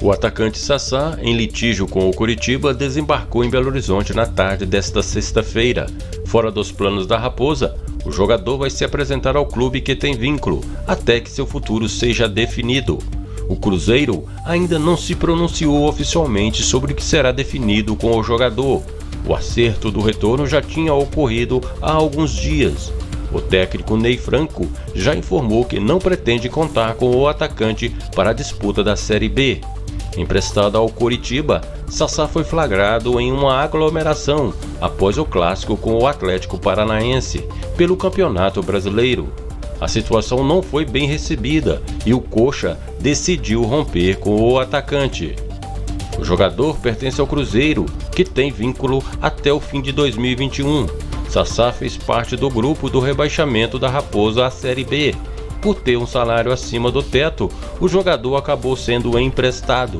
O atacante Sassá, em litígio com o Curitiba, desembarcou em Belo Horizonte na tarde desta sexta-feira. Fora dos planos da Raposa, o jogador vai se apresentar ao clube que tem vínculo, até que seu futuro seja definido. O Cruzeiro ainda não se pronunciou oficialmente sobre o que será definido com o jogador. O acerto do retorno já tinha ocorrido há alguns dias. O técnico Ney Franco já informou que não pretende contar com o atacante para a disputa da Série B. Emprestado ao Coritiba, Sassá foi flagrado em uma aglomeração após o clássico com o Atlético Paranaense pelo Campeonato Brasileiro. A situação não foi bem recebida e o Coxa decidiu romper com o atacante. O jogador pertence ao Cruzeiro, que tem vínculo até o fim de 2021. Sassá fez parte do grupo do rebaixamento da Raposa à Série B por ter um salário acima do teto, o jogador acabou sendo emprestado.